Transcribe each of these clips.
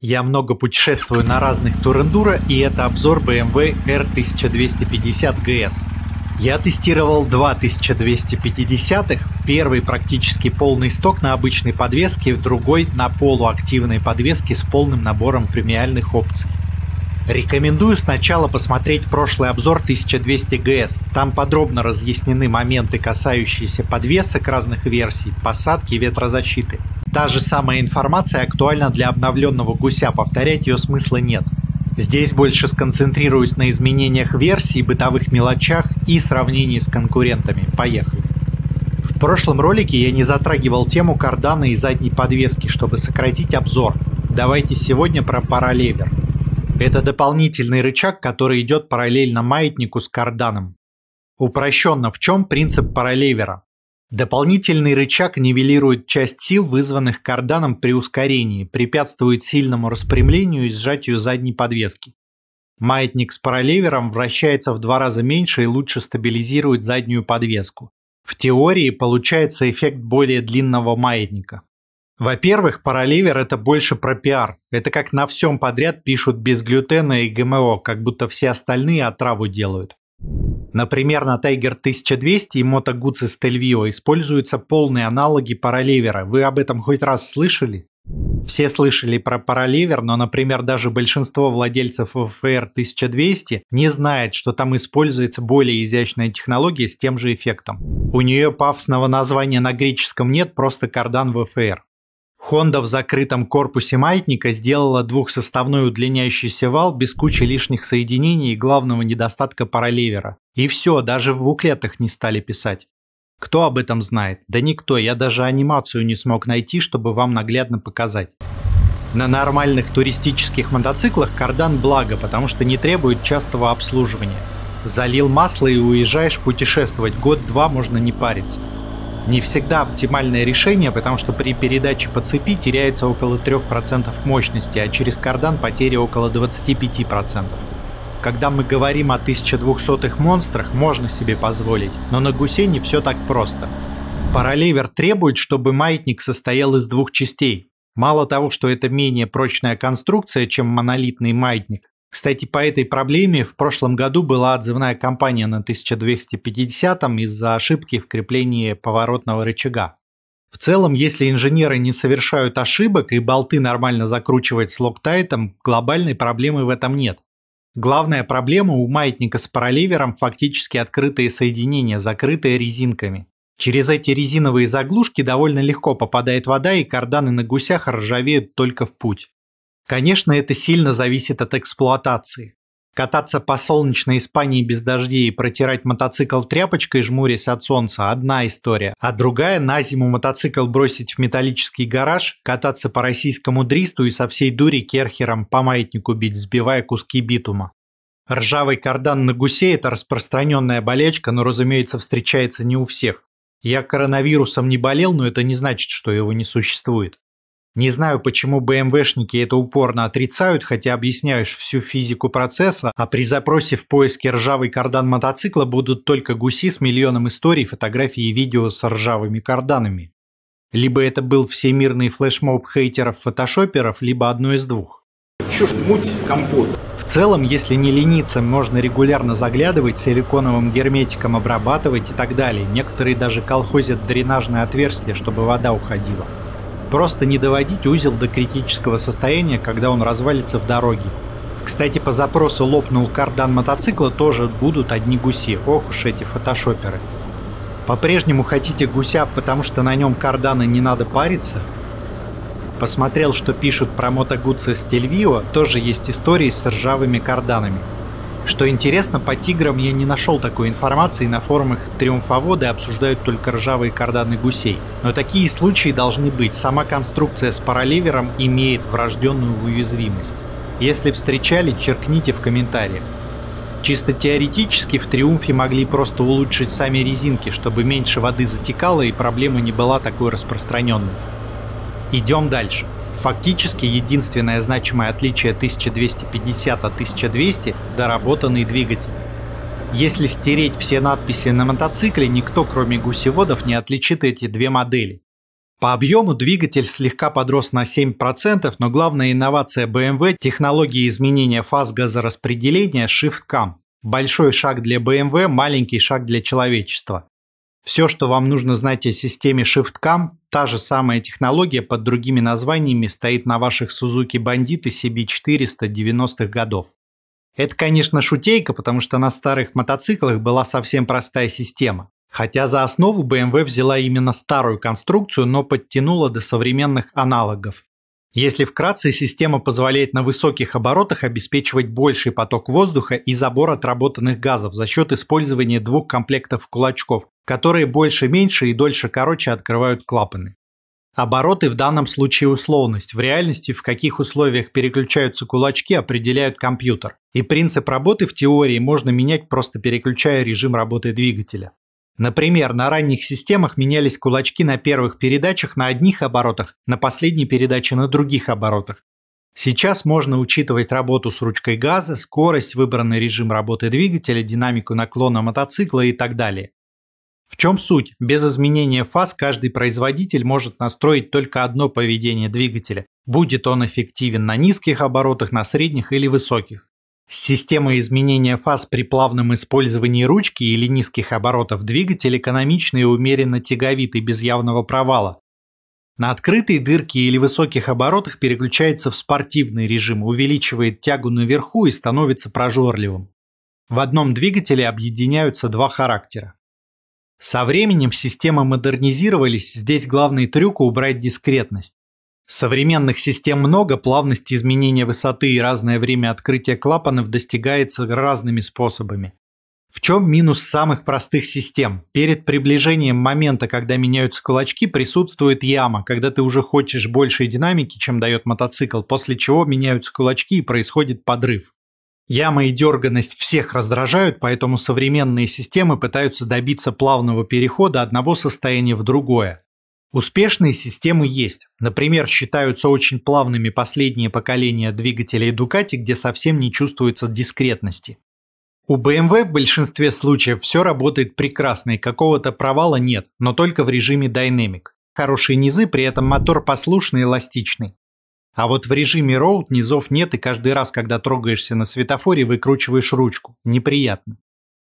Я много путешествую на разных турендуро, и это обзор BMW R1250 GS. Я тестировал два 1250-х, первый практически полный сток на обычной подвеске, другой на полуактивной подвеске с полным набором премиальных опций. Рекомендую сначала посмотреть прошлый обзор 1200 GS. Там подробно разъяснены моменты, касающиеся подвесок разных версий, посадки ветрозащиты. Та же самая информация актуальна для обновленного гуся, повторять ее смысла нет. Здесь больше сконцентрируюсь на изменениях версий, бытовых мелочах и сравнении с конкурентами. Поехали. В прошлом ролике я не затрагивал тему кардана и задней подвески, чтобы сократить обзор. Давайте сегодня про параллевер. Это дополнительный рычаг, который идет параллельно маятнику с карданом. Упрощенно, в чем принцип параллевера? Дополнительный рычаг нивелирует часть сил, вызванных карданом при ускорении, препятствует сильному распрямлению и сжатию задней подвески. Маятник с параллевером вращается в два раза меньше и лучше стабилизирует заднюю подвеску. В теории получается эффект более длинного маятника. Во-первых, параллевер это больше про пиар. Это как на всем подряд пишут без глютена и ГМО, как будто все остальные отраву делают. Например, на Tiger 1200 и Moto Guzzi Stelvio используются полные аналоги параллевера. Вы об этом хоть раз слышали? Все слышали про параллевер, но, например, даже большинство владельцев FR 1200 не знает, что там используется более изящная технология с тем же эффектом. У нее пафосного названия на греческом нет, просто кардан VFR. Honda в закрытом корпусе маятника сделала двухсоставной удлиняющийся вал без кучи лишних соединений и главного недостатка параллевера. И все, даже в буклетах не стали писать. Кто об этом знает? Да никто, я даже анимацию не смог найти, чтобы вам наглядно показать. На нормальных туристических мотоциклах кардан благо, потому что не требует частого обслуживания. Залил масло и уезжаешь путешествовать, год-два можно не париться не всегда оптимальное решение, потому что при передаче по цепи теряется около 3% мощности, а через кардан потери около 25%. Когда мы говорим о 1200-х монстрах, можно себе позволить, но на гусе не все так просто. Параллевер требует, чтобы маятник состоял из двух частей. Мало того, что это менее прочная конструкция, чем монолитный маятник, кстати, по этой проблеме в прошлом году была отзывная кампания на 1250 из-за ошибки в креплении поворотного рычага. В целом, если инженеры не совершают ошибок и болты нормально закручивать с локтайтом, глобальной проблемы в этом нет. Главная проблема у маятника с параллевером фактически открытые соединения, закрытые резинками. Через эти резиновые заглушки довольно легко попадает вода и карданы на гусях ржавеют только в путь. Конечно, это сильно зависит от эксплуатации. Кататься по солнечной Испании без дождей и протирать мотоцикл тряпочкой, жмурясь от солнца – одна история. А другая – на зиму мотоцикл бросить в металлический гараж, кататься по российскому дристу и со всей дури керхером по маятнику бить, сбивая куски битума. Ржавый кардан на гусе – это распространенная болечка, но, разумеется, встречается не у всех. Я коронавирусом не болел, но это не значит, что его не существует. Не знаю, почему БМВшники это упорно отрицают, хотя объясняешь всю физику процесса, а при запросе в поиске ржавый кардан мотоцикла будут только гуси с миллионом историй, фотографий и видео с ржавыми карданами. Либо это был всемирный флешмоб хейтеров-фотошоперов, либо одно из двух. Чушь, муть, компот. В целом, если не лениться, можно регулярно заглядывать, силиконовым герметиком обрабатывать и так далее. Некоторые даже колхозят дренажное отверстие, чтобы вода уходила. Просто не доводить узел до критического состояния, когда он развалится в дороге. Кстати, по запросу лопнул кардан мотоцикла тоже будут одни гуси. Ох уж эти фотошоперы. По-прежнему хотите гуся, потому что на нем кардана не надо париться? Посмотрел, что пишут про мотогуцы Стельвио, тоже есть истории с ржавыми карданами. Что интересно, по тиграм я не нашел такой информации, на форумах Триумфоводы обсуждают только ржавые карданы гусей. Но такие случаи должны быть, сама конструкция с параллевером имеет врожденную уязвимость. Если встречали, черкните в комментариях. Чисто теоретически в Триумфе могли просто улучшить сами резинки, чтобы меньше воды затекало и проблема не была такой распространенной. Идем дальше. Фактически единственное значимое отличие 1250 от 1200 – доработанный двигатель. Если стереть все надписи на мотоцикле, никто кроме гусеводов не отличит эти две модели. По объему двигатель слегка подрос на 7%, но главная инновация BMW – технология изменения фаз газораспределения Shift-Cam. Большой шаг для BMW, маленький шаг для человечества. Все, что вам нужно знать о системе Shift-Cam, та же самая технология под другими названиями стоит на ваших Suzuki Bandit и CB400 90-х годов. Это, конечно, шутейка, потому что на старых мотоциклах была совсем простая система. Хотя за основу BMW взяла именно старую конструкцию, но подтянула до современных аналогов. Если вкратце, система позволяет на высоких оборотах обеспечивать больший поток воздуха и забор отработанных газов за счет использования двух комплектов кулачков, которые больше-меньше и дольше-короче открывают клапаны. Обороты в данном случае условность. В реальности в каких условиях переключаются кулачки определяют компьютер. И принцип работы в теории можно менять просто переключая режим работы двигателя. Например, на ранних системах менялись кулачки на первых передачах на одних оборотах, на последней передаче на других оборотах. Сейчас можно учитывать работу с ручкой газа, скорость, выбранный режим работы двигателя, динамику наклона мотоцикла и так далее. В чем суть? Без изменения фаз каждый производитель может настроить только одно поведение двигателя, будет он эффективен на низких оборотах, на средних или высоких. Система изменения фаз при плавном использовании ручки или низких оборотов двигатель экономичный и умеренно тяговитый без явного провала. На открытые дырки или высоких оборотах переключается в спортивный режим, увеличивает тягу наверху и становится прожорливым. В одном двигателе объединяются два характера. Со временем системы модернизировались, здесь главный трюк – убрать дискретность. Современных систем много, плавность изменения высоты и разное время открытия клапанов достигается разными способами. В чем минус самых простых систем? Перед приближением момента, когда меняются кулачки, присутствует яма, когда ты уже хочешь большей динамики, чем дает мотоцикл, после чего меняются кулачки и происходит подрыв. Яма и дерганность всех раздражают, поэтому современные системы пытаются добиться плавного перехода одного состояния в другое. Успешные системы есть. Например, считаются очень плавными последние поколения двигателей Ducati, где совсем не чувствуется дискретности. У BMW в большинстве случаев все работает прекрасно и какого-то провала нет, но только в режиме Dynamic. Хорошие низы, при этом мотор послушный и эластичный. А вот в режиме Road низов нет и каждый раз, когда трогаешься на светофоре, выкручиваешь ручку. Неприятно.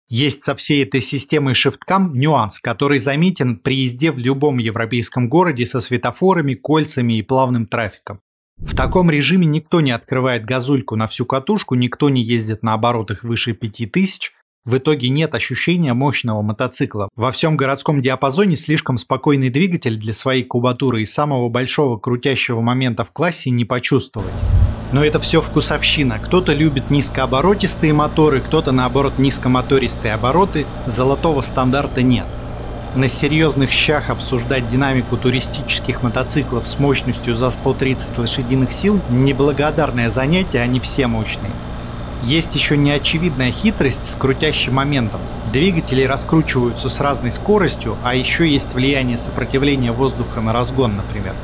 Есть со всей этой системой ShiftCam нюанс, который заметен при езде в любом европейском городе со светофорами, кольцами и плавным трафиком. В таком режиме никто не открывает газульку на всю катушку, никто не ездит на оборотах выше 5000, в итоге нет ощущения мощного мотоцикла. Во всем городском диапазоне слишком спокойный двигатель для своей кубатуры и самого большого крутящего момента в классе не почувствовать. Но это все вкусовщина. Кто-то любит низкооборотистые моторы, кто-то наоборот низкомотористые обороты. Золотого стандарта нет. На серьезных щах обсуждать динамику туристических мотоциклов с мощностью за 130 лошадиных сил – неблагодарное занятие, они все мощные. Есть еще неочевидная хитрость с крутящим моментом. Двигатели раскручиваются с разной скоростью, а еще есть влияние сопротивления воздуха на разгон, например.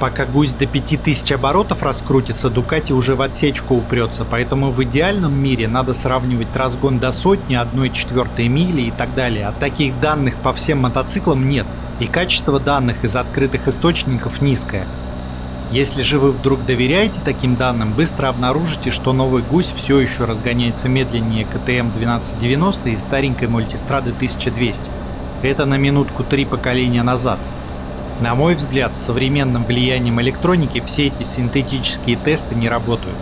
Пока гусь до 5000 оборотов раскрутится, Дукати уже в отсечку упрется, поэтому в идеальном мире надо сравнивать разгон до сотни, 1 четвертой мили и так далее. А таких данных по всем мотоциклам нет, и качество данных из открытых источников низкое. Если же вы вдруг доверяете таким данным, быстро обнаружите, что новый гусь все еще разгоняется медленнее КТМ 1290 и старенькой мультистрады 1200. Это на минутку три поколения назад – на мой взгляд, с современным влиянием электроники все эти синтетические тесты не работают.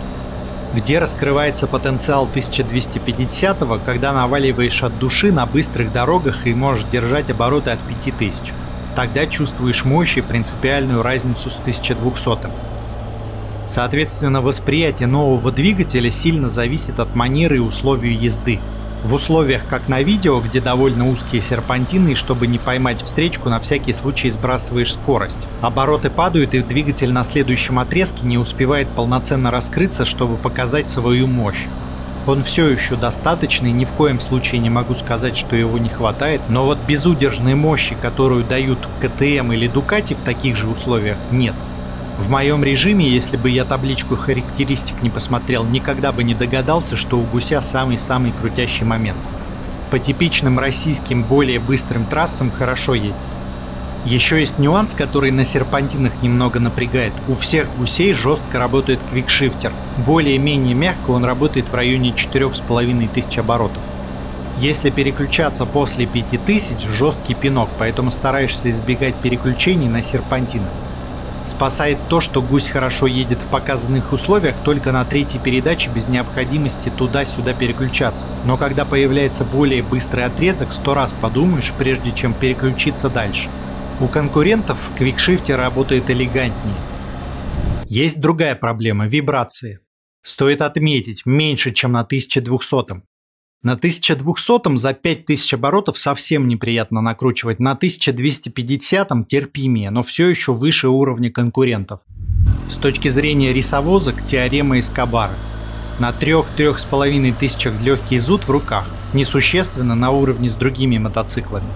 Где раскрывается потенциал 1250-го, когда наваливаешь от души на быстрых дорогах и можешь держать обороты от 5000? Тогда чувствуешь мощь и принципиальную разницу с 1200-м. Соответственно, восприятие нового двигателя сильно зависит от манеры и условий езды. В условиях, как на видео, где довольно узкие серпантины, и чтобы не поймать встречку, на всякий случай сбрасываешь скорость. Обороты падают, и двигатель на следующем отрезке не успевает полноценно раскрыться, чтобы показать свою мощь. Он все еще достаточный, ни в коем случае не могу сказать, что его не хватает, но вот безудержной мощи, которую дают КТМ или Дукати в таких же условиях, нет. В моем режиме, если бы я табличку характеристик не посмотрел, никогда бы не догадался, что у гуся самый-самый крутящий момент. По типичным российским более быстрым трассам хорошо едет. Еще есть нюанс, который на серпантинах немного напрягает. У всех гусей жестко работает квикшифтер. Более-менее мягко он работает в районе 4500 оборотов. Если переключаться после 5000, жесткий пинок, поэтому стараешься избегать переключений на серпантинах. Спасает то, что гусь хорошо едет в показанных условиях только на третьей передаче без необходимости туда-сюда переключаться. Но когда появляется более быстрый отрезок, сто раз подумаешь, прежде чем переключиться дальше. У конкурентов квикшифтер работает элегантнее. Есть другая проблема – вибрации. Стоит отметить, меньше, чем на 1200. На 1200 за 5000 оборотов совсем неприятно накручивать, на 1250 терпимее, но все еще выше уровня конкурентов. С точки зрения рисовозок – теорема Эскобара. На 3-3,5 тысячах легкий зуд в руках, несущественно на уровне с другими мотоциклами.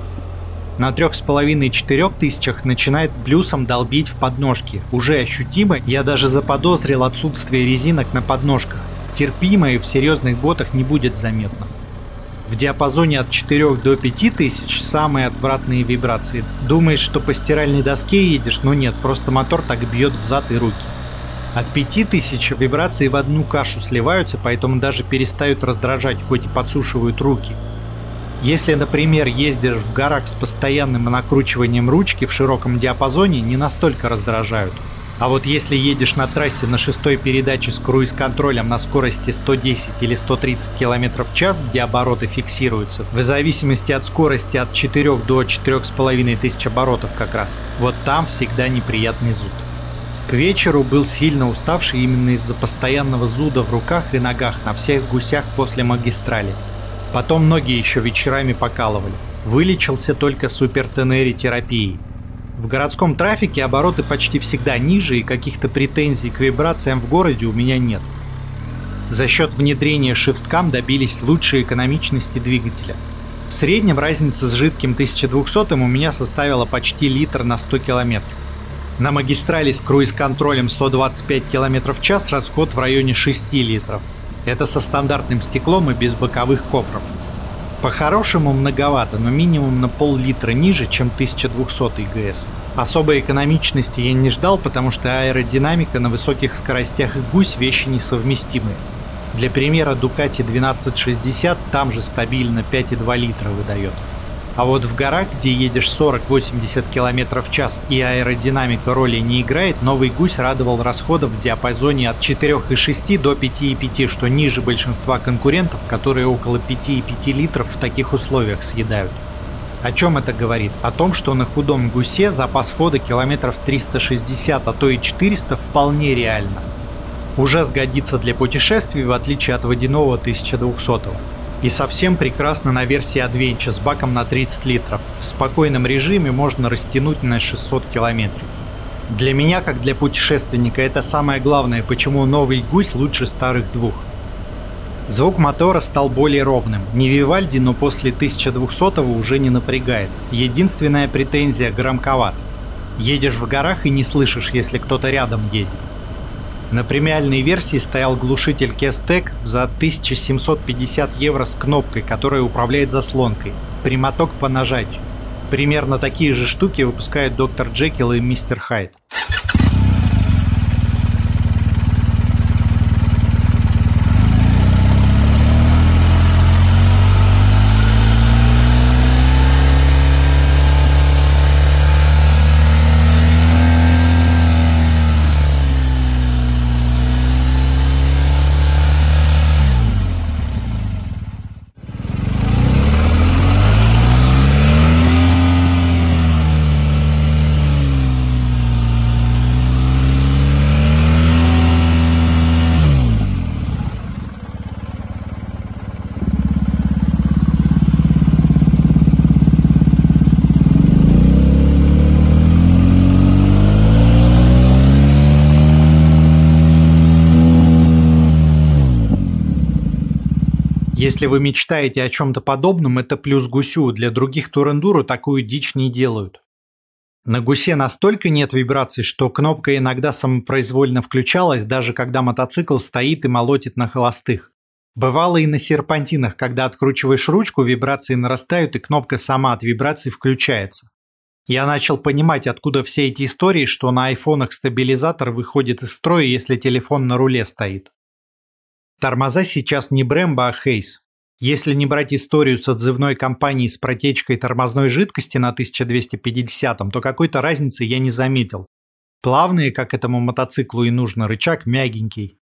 На 3,5-4 тысячах начинает плюсом долбить в подножки. Уже ощутимо, я даже заподозрил отсутствие резинок на подножках. Терпимо и в серьезных ботах не будет заметно. В диапазоне от 4 до 5 тысяч самые отвратные вибрации. Думаешь, что по стиральной доске едешь, но нет, просто мотор так бьет в зад и руки. От 5000 вибрации в одну кашу сливаются, поэтому даже перестают раздражать, хоть и подсушивают руки. Если, например, ездишь в горах с постоянным накручиванием ручки в широком диапазоне, не настолько раздражают. А вот если едешь на трассе на шестой передаче с круиз-контролем на скорости 110 или 130 км в час, где обороты фиксируются, в зависимости от скорости от 4 до 4,5 тысяч оборотов как раз, вот там всегда неприятный зуд. К вечеру был сильно уставший именно из-за постоянного зуда в руках и ногах на всех гусях после магистрали. Потом ноги еще вечерами покалывали. Вылечился только супертенери терапией. В городском трафике обороты почти всегда ниже и каких-то претензий к вибрациям в городе у меня нет. За счет внедрения ShiftCam добились лучшей экономичности двигателя. В среднем разница с жидким 1200 у меня составила почти литр на 100 километров. На магистрали с круиз-контролем 125 км в час расход в районе 6 литров. Это со стандартным стеклом и без боковых кофров. По-хорошему многовато, но минимум на пол-литра ниже, чем 1200 ГС. Особой экономичности я не ждал, потому что аэродинамика на высоких скоростях и гусь вещи несовместимые. Для примера Ducati 1260 там же стабильно 5,2 литра выдает. А вот в горах, где едешь 40-80 км в час и аэродинамика роли не играет, новый гусь радовал расходов в диапазоне от 4,6 до 5,5, что ниже большинства конкурентов, которые около 5,5 литров в таких условиях съедают. О чем это говорит? О том, что на худом гусе запас хода километров 360, а то и 400 вполне реально. Уже сгодится для путешествий, в отличие от водяного 1200 -го. И совсем прекрасно на версии Adventure с баком на 30 литров. В спокойном режиме можно растянуть на 600 километров. Для меня, как для путешественника, это самое главное, почему новый гусь лучше старых двух. Звук мотора стал более ровным. Не Вивальди, но после 1200 уже не напрягает. Единственная претензия – громковат. Едешь в горах и не слышишь, если кто-то рядом едет. На премиальной версии стоял глушитель Kestec за 1750 евро с кнопкой, которая управляет заслонкой. Прямоток по нажатию. Примерно такие же штуки выпускают Доктор Джекил и Мистер Хайд. Если вы мечтаете о чем-то подобном, это плюс гусю, для других турендуру такую дичь не делают. На гусе настолько нет вибраций, что кнопка иногда самопроизвольно включалась, даже когда мотоцикл стоит и молотит на холостых. Бывало и на серпантинах, когда откручиваешь ручку, вибрации нарастают и кнопка сама от вибраций включается. Я начал понимать, откуда все эти истории, что на айфонах стабилизатор выходит из строя, если телефон на руле стоит. Тормоза сейчас не Brembo, а Hayes. Если не брать историю с отзывной компанией с протечкой тормозной жидкости на 1250, то какой-то разницы я не заметил. Плавные, как этому мотоциклу и нужно, рычаг мягенький.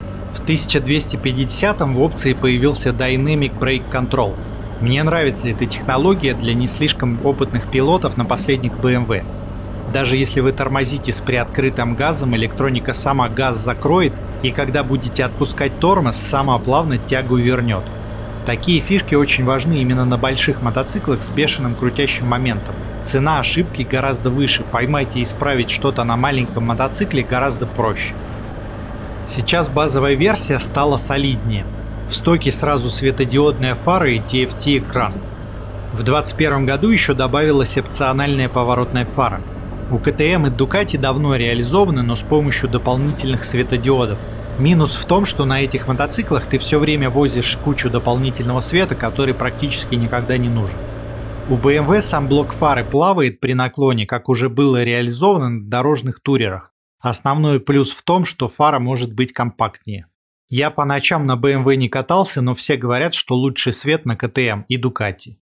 В 1250 в опции появился Dynamic Brake Control – мне нравится эта технология для не слишком опытных пилотов на последних BMW. Даже если вы тормозите с приоткрытым газом, электроника сама газ закроет, и когда будете отпускать тормоз, сама плавно тягу вернет. Такие фишки очень важны именно на больших мотоциклах с бешеным крутящим моментом. Цена ошибки гораздо выше, поймать и исправить что-то на маленьком мотоцикле гораздо проще. Сейчас базовая версия стала солиднее – в стоке сразу светодиодная фара и TFT-экран. В 2021 году еще добавилась опциональная поворотная фара. У КТМ и Ducati давно реализованы, но с помощью дополнительных светодиодов. Минус в том, что на этих мотоциклах ты все время возишь кучу дополнительного света, который практически никогда не нужен. У BMW сам блок фары плавает при наклоне, как уже было реализовано на дорожных турерах. Основной плюс в том, что фара может быть компактнее. Я по ночам на BMW не катался, но все говорят, что лучший свет на КТМ и Дукати.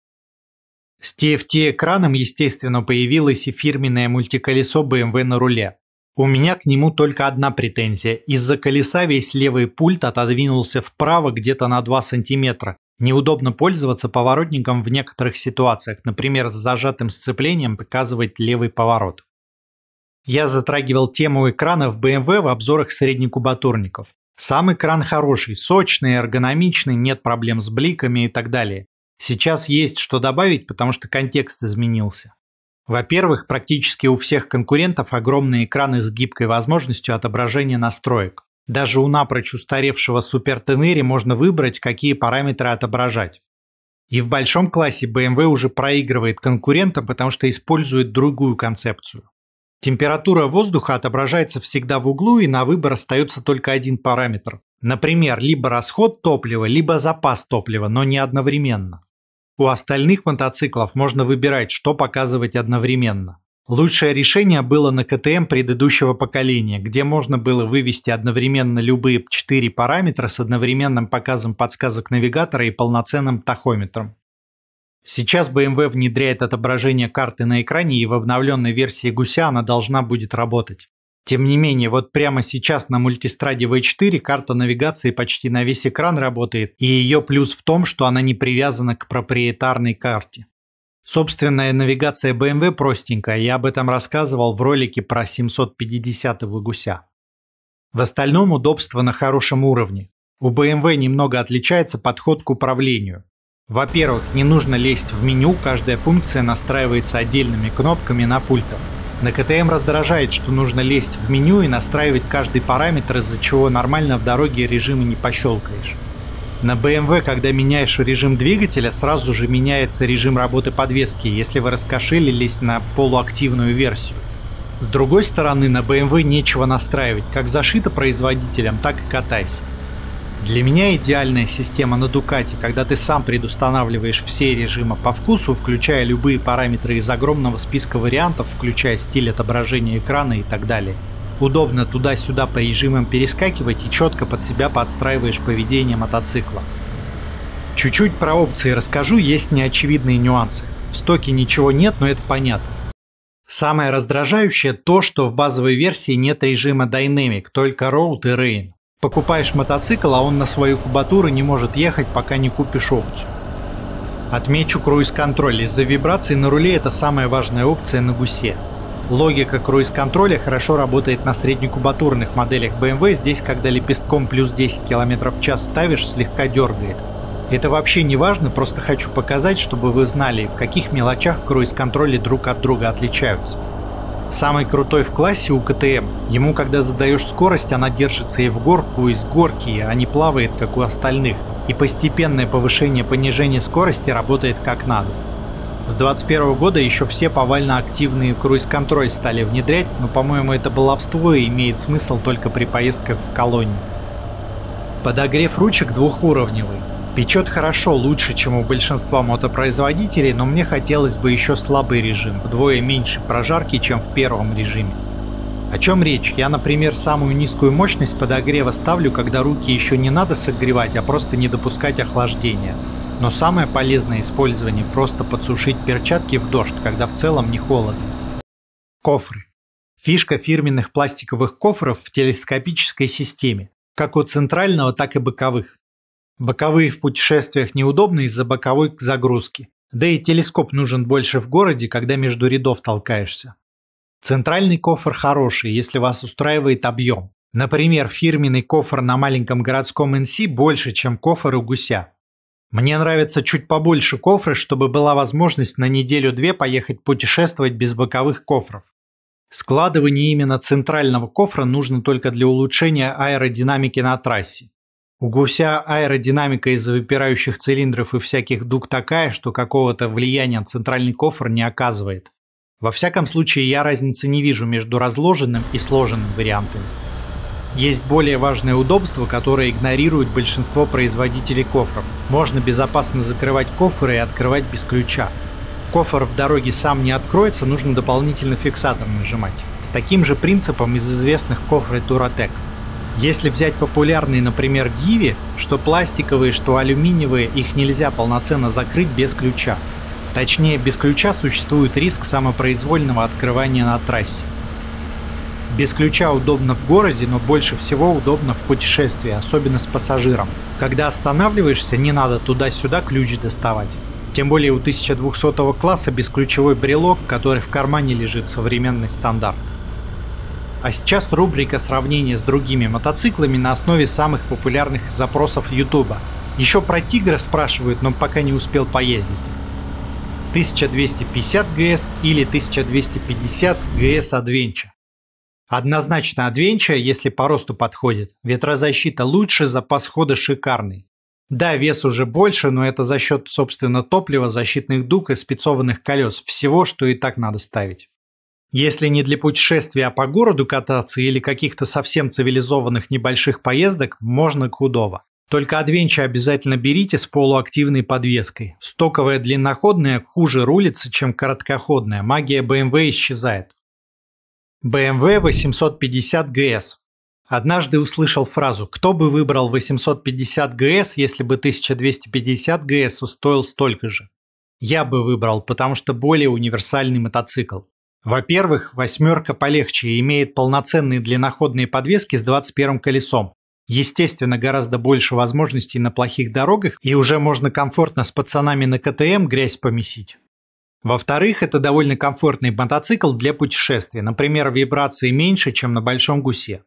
С TFT-экраном, естественно, появилось и фирменное мультиколесо BMW на руле. У меня к нему только одна претензия. Из-за колеса весь левый пульт отодвинулся вправо где-то на 2 сантиметра. Неудобно пользоваться поворотником в некоторых ситуациях, например, с зажатым сцеплением показывать левый поворот. Я затрагивал тему экрана в BMW в обзорах среднекубатурников. Сам экран хороший, сочный, эргономичный, нет проблем с бликами и так далее. Сейчас есть что добавить, потому что контекст изменился. Во-первых, практически у всех конкурентов огромные экраны с гибкой возможностью отображения настроек. Даже у напрочь устаревшего Tenere можно выбрать, какие параметры отображать. И в большом классе BMW уже проигрывает конкурентам, потому что использует другую концепцию. Температура воздуха отображается всегда в углу и на выбор остается только один параметр. Например, либо расход топлива, либо запас топлива, но не одновременно. У остальных мотоциклов можно выбирать, что показывать одновременно. Лучшее решение было на КТМ предыдущего поколения, где можно было вывести одновременно любые 4 параметра с одновременным показом подсказок навигатора и полноценным тахометром. Сейчас BMW внедряет отображение карты на экране и в обновленной версии гуся она должна будет работать. Тем не менее, вот прямо сейчас на мультистраде V4 карта навигации почти на весь экран работает, и ее плюс в том, что она не привязана к проприетарной карте. Собственная навигация BMW простенькая, я об этом рассказывал в ролике про 750 гуся. В остальном удобство на хорошем уровне. У BMW немного отличается подход к управлению. Во-первых, не нужно лезть в меню, каждая функция настраивается отдельными кнопками на пультах. На КТМ раздражает, что нужно лезть в меню и настраивать каждый параметр, из-за чего нормально в дороге режимы не пощелкаешь. На BMW, когда меняешь режим двигателя, сразу же меняется режим работы подвески, если вы раскошелились на полуактивную версию. С другой стороны, на BMW нечего настраивать, как зашито производителем, так и катайся. Для меня идеальная система на Ducati, когда ты сам предустанавливаешь все режимы по вкусу, включая любые параметры из огромного списка вариантов, включая стиль отображения экрана и так далее. Удобно туда-сюда по режимам перескакивать и четко под себя подстраиваешь поведение мотоцикла. Чуть-чуть про опции расскажу, есть неочевидные нюансы. В стоке ничего нет, но это понятно. Самое раздражающее то, что в базовой версии нет режима Dynamic, только Road и Rain. Покупаешь мотоцикл, а он на свою кубатуру не может ехать, пока не купишь опцию. Отмечу круиз-контроль. Из-за вибраций на руле это самая важная опция на гусе. Логика круиз-контроля хорошо работает на среднекубатурных моделях BMW. Здесь, когда лепестком плюс 10 км в час ставишь, слегка дергает. Это вообще не важно, просто хочу показать, чтобы вы знали, в каких мелочах круиз-контроли друг от друга отличаются. Самый крутой в классе у КТМ. Ему, когда задаешь скорость, она держится и в горку, и с горки, а не плавает, как у остальных. И постепенное повышение-понижение скорости работает как надо. С 2021 года еще все повально активные круиз-контроль стали внедрять, но, по-моему, это баловство и имеет смысл только при поездках в колонии. Подогрев ручек двухуровневый. Печет хорошо, лучше, чем у большинства мотопроизводителей, но мне хотелось бы еще слабый режим, вдвое меньше прожарки, чем в первом режиме. О чем речь? Я, например, самую низкую мощность подогрева ставлю, когда руки еще не надо согревать, а просто не допускать охлаждения. Но самое полезное использование – просто подсушить перчатки в дождь, когда в целом не холодно. Кофры. Фишка фирменных пластиковых кофров в телескопической системе, как у центрального, так и боковых. Боковые в путешествиях неудобны из-за боковой загрузки. Да и телескоп нужен больше в городе, когда между рядов толкаешься. Центральный кофр хороший, если вас устраивает объем. Например, фирменный кофр на маленьком городском НС больше, чем кофр у гуся. Мне нравится чуть побольше кофры, чтобы была возможность на неделю-две поехать путешествовать без боковых кофров. Складывание именно центрального кофра нужно только для улучшения аэродинамики на трассе. У гуся аэродинамика из-за выпирающих цилиндров и всяких дуг такая, что какого-то влияния центральный кофр не оказывает. Во всяком случае, я разницы не вижу между разложенным и сложенным вариантами. Есть более важное удобство, которое игнорирует большинство производителей кофров. Можно безопасно закрывать кофры и открывать без ключа. Кофр в дороге сам не откроется, нужно дополнительно фиксатор нажимать. С таким же принципом из известных кофры Turatec. Если взять популярные, например, Гиви, что пластиковые, что алюминиевые, их нельзя полноценно закрыть без ключа. Точнее, без ключа существует риск самопроизвольного открывания на трассе. Без ключа удобно в городе, но больше всего удобно в путешествии, особенно с пассажиром. Когда останавливаешься, не надо туда-сюда ключ доставать. Тем более у 1200 класса бесключевой брелок, который в кармане лежит современный стандарт. А сейчас рубрика сравнения с другими мотоциклами на основе самых популярных запросов YouTube. Еще про Тигра спрашивают, но пока не успел поездить. 1250 ГС или 1250 ГС Adventure. Однозначно Adventure, если по росту подходит. Ветрозащита лучше, запас хода шикарный. Да, вес уже больше, но это за счет, собственно, топлива, защитных дуг и спецованных колес. Всего, что и так надо ставить. Если не для путешествия, а по городу кататься или каких-то совсем цивилизованных небольших поездок, можно худово. Только Adventure обязательно берите с полуактивной подвеской. Стоковая длинноходная хуже рулится, чем короткоходная. Магия BMW исчезает. BMW 850 GS. Однажды услышал фразу «Кто бы выбрал 850 GS, если бы 1250 GS стоил столько же?» Я бы выбрал, потому что более универсальный мотоцикл. Во-первых, восьмерка полегче и имеет полноценные длинноходные подвески с 21 колесом. Естественно, гораздо больше возможностей на плохих дорогах и уже можно комфортно с пацанами на КТМ грязь помесить. Во-вторых, это довольно комфортный мотоцикл для путешествия, например, вибрации меньше, чем на большом гусе.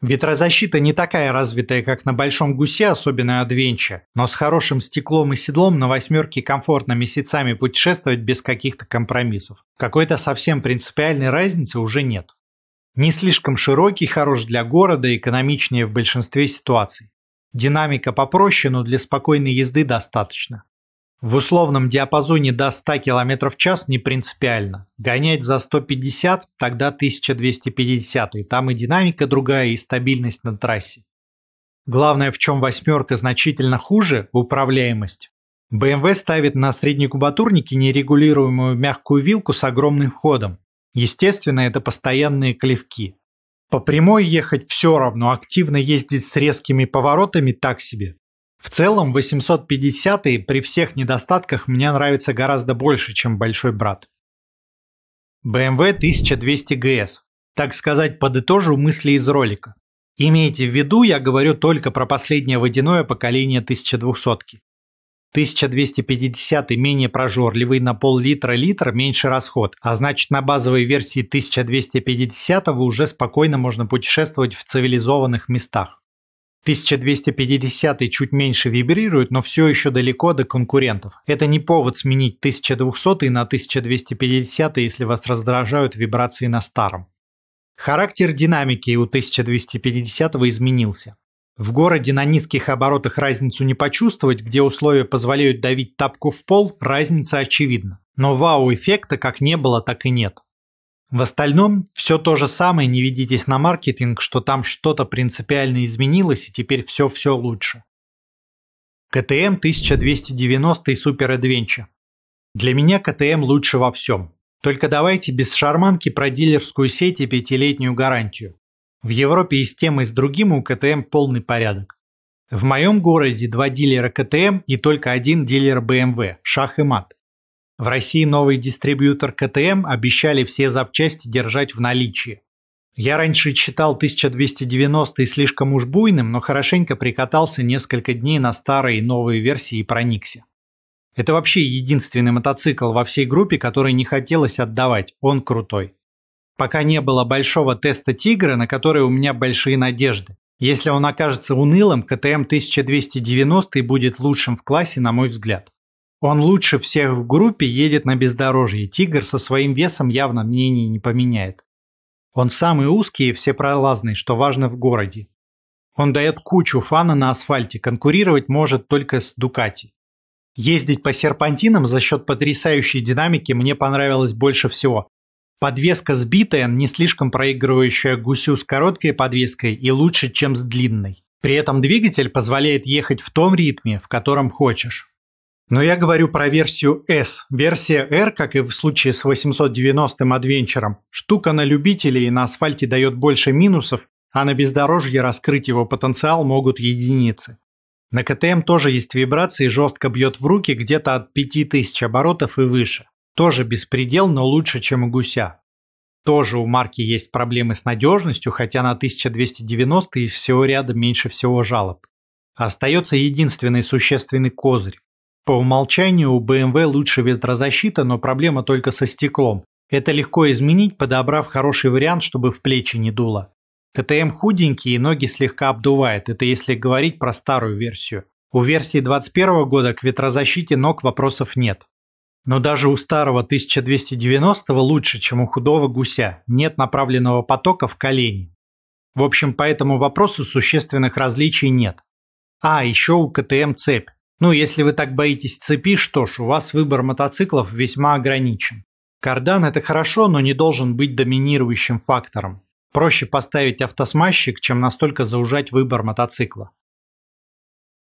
Ветрозащита не такая развитая, как на большом гусе, особенно Адвенча, но с хорошим стеклом и седлом на восьмерке комфортно месяцами путешествовать без каких-то компромиссов. Какой-то совсем принципиальной разницы уже нет. Не слишком широкий, хорош для города, экономичнее в большинстве ситуаций. Динамика попроще, но для спокойной езды достаточно. В условном диапазоне до 100 км в час не принципиально. Гонять за 150, тогда 1250, и там и динамика другая, и стабильность на трассе. Главное, в чем восьмерка значительно хуже – управляемость. BMW ставит на среднекубатурнике нерегулируемую мягкую вилку с огромным ходом. Естественно, это постоянные клевки. По прямой ехать все равно, активно ездить с резкими поворотами так себе. В целом 850 при всех недостатках мне нравится гораздо больше, чем большой брат. BMW 1200 GS. Так сказать, подытожу мысли из ролика. Имейте в виду, я говорю только про последнее водяное поколение 1200. 1250 менее прожорливый, на пол-литра-литр меньше расход, а значит на базовой версии 1250 уже спокойно можно путешествовать в цивилизованных местах. 1250 чуть меньше вибрирует, но все еще далеко до конкурентов. Это не повод сменить 1200 на 1250, если вас раздражают вибрации на старом. Характер динамики у 1250 изменился. В городе на низких оборотах разницу не почувствовать, где условия позволяют давить тапку в пол, разница очевидна. Но вау-эффекта как не было, так и нет. В остальном все то же самое, не ведитесь на маркетинг, что там что-то принципиально изменилось и теперь все-все лучше. КТМ 1290 и Super Adventure. Для меня КТМ лучше во всем. Только давайте без шарманки про дилерскую сеть и пятилетнюю гарантию. В Европе и с тем и с другим у КТМ полный порядок. В моем городе два дилера КТМ и только один дилер BMW, шах и мат. В России новый дистрибьютор КТМ обещали все запчасти держать в наличии. Я раньше считал 1290 слишком уж буйным, но хорошенько прикатался несколько дней на старые и новые версии и проникся. Это вообще единственный мотоцикл во всей группе, который не хотелось отдавать, он крутой. Пока не было большого теста Тигра, на который у меня большие надежды. Если он окажется унылым, КТМ 1290 будет лучшим в классе, на мой взгляд. Он лучше всех в группе едет на бездорожье, Тигр со своим весом явно мнение не поменяет. Он самый узкий и всепролазный, что важно в городе. Он дает кучу фана на асфальте, конкурировать может только с Дукати. Ездить по серпантинам за счет потрясающей динамики мне понравилось больше всего. Подвеска сбитая, не слишком проигрывающая гусю с короткой подвеской и лучше, чем с длинной. При этом двигатель позволяет ехать в том ритме, в котором хочешь. Но я говорю про версию S. Версия R, как и в случае с 890-м Adventure, штука на любителей и на асфальте дает больше минусов, а на бездорожье раскрыть его потенциал могут единицы. На КТМ тоже есть вибрации, жестко бьет в руки где-то от 5000 оборотов и выше. Тоже беспредел, но лучше, чем у гуся. Тоже у марки есть проблемы с надежностью, хотя на 1290 из всего ряда меньше всего жалоб. Остается единственный существенный козырь. По умолчанию у BMW лучше ветрозащита, но проблема только со стеклом. Это легко изменить, подобрав хороший вариант, чтобы в плечи не дуло. КТМ худенький и ноги слегка обдувает, это если говорить про старую версию. У версии 2021 года к ветрозащите ног вопросов нет. Но даже у старого 1290 лучше, чем у худого гуся, нет направленного потока в колени. В общем, по этому вопросу существенных различий нет. А, еще у КТМ цепь. Ну, если вы так боитесь цепи, что ж, у вас выбор мотоциклов весьма ограничен. Кардан это хорошо, но не должен быть доминирующим фактором. Проще поставить автосмазчик, чем настолько заужать выбор мотоцикла.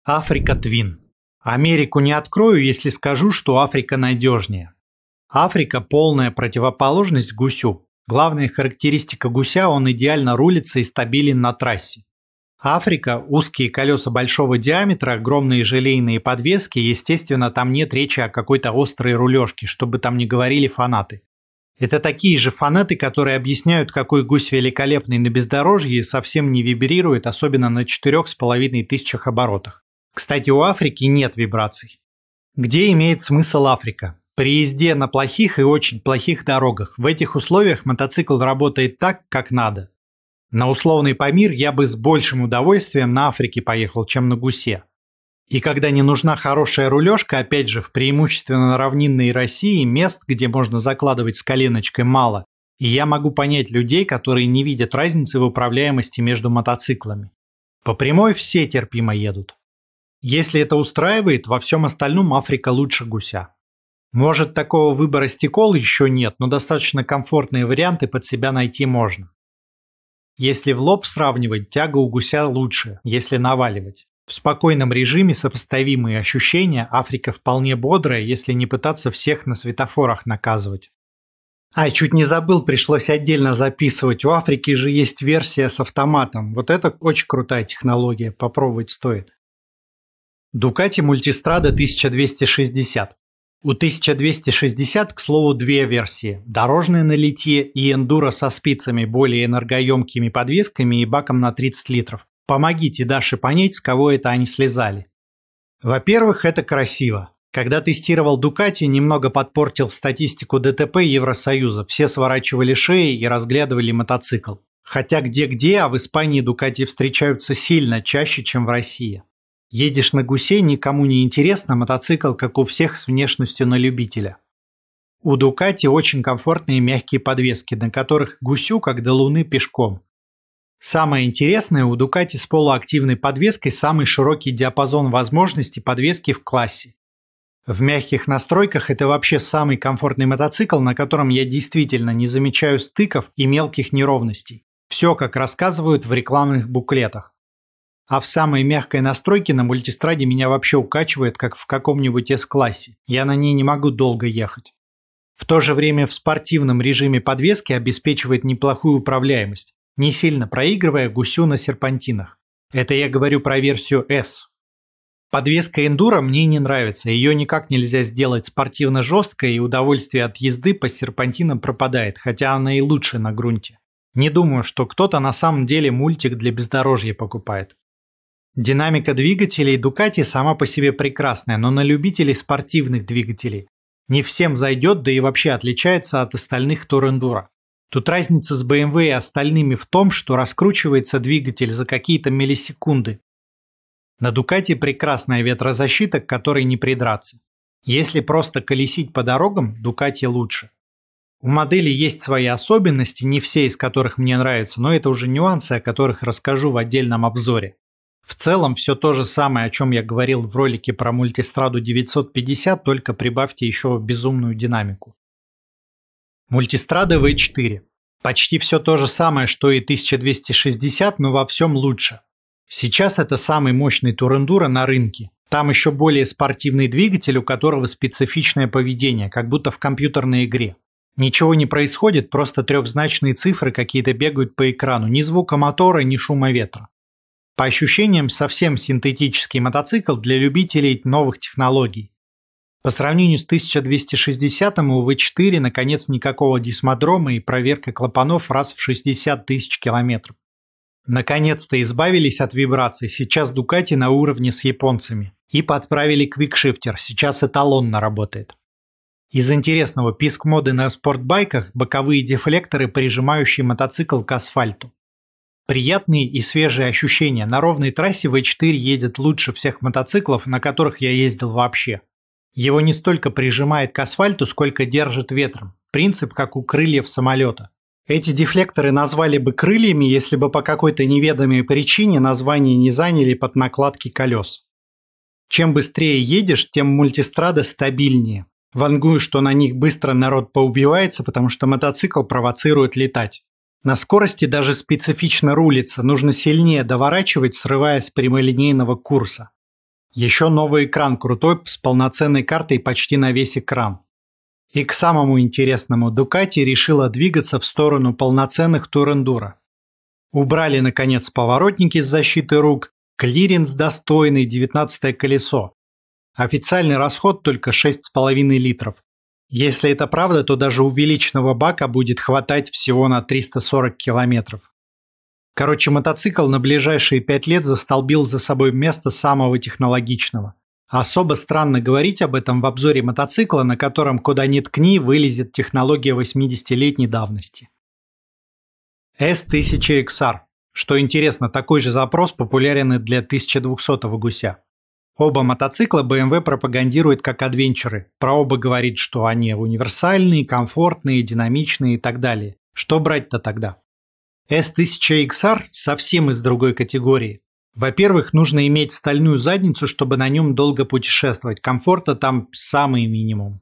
Африка Твин. Америку не открою, если скажу, что Африка надежнее. Африка – полная противоположность гусю. Главная характеристика гуся – он идеально рулится и стабилен на трассе. Африка – узкие колеса большого диаметра, огромные желейные подвески, естественно, там нет речи о какой-то острой рулежке, чтобы там не говорили фанаты. Это такие же фанаты, которые объясняют, какой гусь великолепный на бездорожье и совсем не вибрирует, особенно на четырех с половиной тысячах оборотах. Кстати, у Африки нет вибраций. Где имеет смысл Африка? При езде на плохих и очень плохих дорогах. В этих условиях мотоцикл работает так, как надо. На условный Памир я бы с большим удовольствием на Африке поехал, чем на гусе. И когда не нужна хорошая рулежка, опять же, в преимущественно равнинной России мест, где можно закладывать с коленочкой, мало. И я могу понять людей, которые не видят разницы в управляемости между мотоциклами. По прямой все терпимо едут. Если это устраивает, во всем остальном Африка лучше гуся. Может, такого выбора стекол еще нет, но достаточно комфортные варианты под себя найти можно. Если в лоб сравнивать, тяга у гуся лучше, если наваливать. В спокойном режиме сопоставимые ощущения, Африка вполне бодрая, если не пытаться всех на светофорах наказывать. А, чуть не забыл, пришлось отдельно записывать. У Африки же есть версия с автоматом. Вот это очень крутая технология, попробовать стоит. Ducati Multistrada 1260. У 1260, к слову, две версии. Дорожная на литье и эндуро со спицами, более энергоемкими подвесками и баком на 30 литров. Помогите Даше понять, с кого это они слезали. Во-первых, это красиво. Когда тестировал Дукати, немного подпортил статистику ДТП Евросоюза. Все сворачивали шеи и разглядывали мотоцикл. Хотя где-где, а в Испании Дукати встречаются сильно чаще, чем в России. Едешь на гусе, никому не интересно, мотоцикл, как у всех, с внешностью на любителя. У Дукати очень комфортные мягкие подвески, на которых гусю, как до луны, пешком. Самое интересное, у Ducati с полуактивной подвеской самый широкий диапазон возможностей подвески в классе. В мягких настройках это вообще самый комфортный мотоцикл, на котором я действительно не замечаю стыков и мелких неровностей. Все, как рассказывают в рекламных буклетах. А в самой мягкой настройке на мультистраде меня вообще укачивает, как в каком-нибудь S-классе. Я на ней не могу долго ехать. В то же время в спортивном режиме подвески обеспечивает неплохую управляемость, не сильно проигрывая гусю на серпантинах. Это я говорю про версию S. Подвеска эндуро мне не нравится, ее никак нельзя сделать спортивно жесткой, и удовольствие от езды по серпантинам пропадает, хотя она и лучше на грунте. Не думаю, что кто-то на самом деле мультик для бездорожья покупает. Динамика двигателей Ducati сама по себе прекрасная, но на любителей спортивных двигателей. Не всем зайдет, да и вообще отличается от остальных Турендура. Тут разница с BMW и остальными в том, что раскручивается двигатель за какие-то миллисекунды. На Ducati прекрасная ветрозащита, к которой не придраться. Если просто колесить по дорогам, Ducati лучше. У модели есть свои особенности, не все из которых мне нравятся, но это уже нюансы, о которых расскажу в отдельном обзоре. В целом все то же самое, о чем я говорил в ролике про мультистраду 950, только прибавьте еще безумную динамику. Мультистрада V4. Почти все то же самое, что и 1260, но во всем лучше. Сейчас это самый мощный турендуро на рынке. Там еще более спортивный двигатель, у которого специфичное поведение, как будто в компьютерной игре. Ничего не происходит, просто трехзначные цифры какие-то бегают по экрану, ни звука мотора, ни шума ветра. По ощущениям, совсем синтетический мотоцикл для любителей новых технологий. По сравнению с 1260 у V4 наконец никакого дисмодрома и проверка клапанов раз в 60 тысяч километров. Наконец-то избавились от вибраций, сейчас Ducati на уровне с японцами. И подправили квикшифтер, сейчас эталонно работает. Из интересного писк моды на спортбайках – боковые дефлекторы, прижимающие мотоцикл к асфальту. Приятные и свежие ощущения. На ровной трассе V4 едет лучше всех мотоциклов, на которых я ездил вообще. Его не столько прижимает к асфальту, сколько держит ветром. Принцип, как у крыльев самолета. Эти дефлекторы назвали бы крыльями, если бы по какой-то неведомой причине название не заняли под накладки колес. Чем быстрее едешь, тем Multistrada стабильнее. Вангую, что на них быстро народ поубивается, потому что мотоцикл провоцирует летать. На скорости даже специфично рулится, нужно сильнее доворачивать, срывая с прямолинейного курса. Еще новый экран крутой с полноценной картой почти на весь экран. И к самому интересному, Ducati решила двигаться в сторону полноценных турэндуро. Убрали, наконец, поворотники с защиты рук, клиренс достойный, 19 колесо. Официальный расход только 6,5 литров, если это правда, то даже увеличенного бака будет хватать всего на 340 километров. Короче, мотоцикл на ближайшие 5 лет застолбил за собой место самого технологичного. Особо странно говорить об этом в обзоре мотоцикла, на котором куда ни ткни вылезет технология 80-летней давности. S1000XR. Что интересно, такой же запрос популярен и для 1200 гуся. Оба мотоцикла BMW пропагандирует как адвенчеры. Про оба говорит, что они универсальные, комфортные, динамичные и так далее. Что брать-то тогда? S1000XR совсем из другой категории. Во-первых, нужно иметь стальную задницу, чтобы на нем долго путешествовать. Комфорта там самый минимум.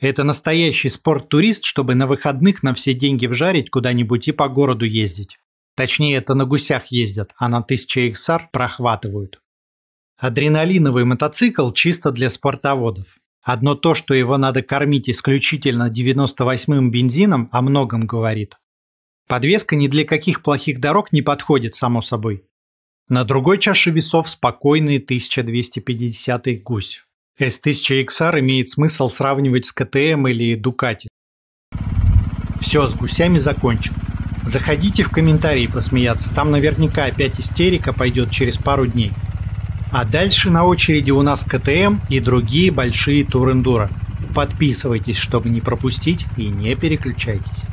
Это настоящий спорт-турист, чтобы на выходных на все деньги вжарить куда-нибудь и по городу ездить. Точнее, это на гусях ездят, а на 1000XR прохватывают. Адреналиновый мотоцикл чисто для спортоводов. Одно то, что его надо кормить исключительно 98-м бензином, о многом говорит. Подвеска ни для каких плохих дорог не подходит, само собой. На другой чаше весов спокойный 1250 гусь. S1000XR имеет смысл сравнивать с КТМ или Дукати. Все, с гусями закончим. Заходите в комментарии посмеяться, там наверняка опять истерика пойдет через пару дней. А дальше на очереди у нас КТМ и другие большие турендура. Подписывайтесь, чтобы не пропустить и не переключайтесь.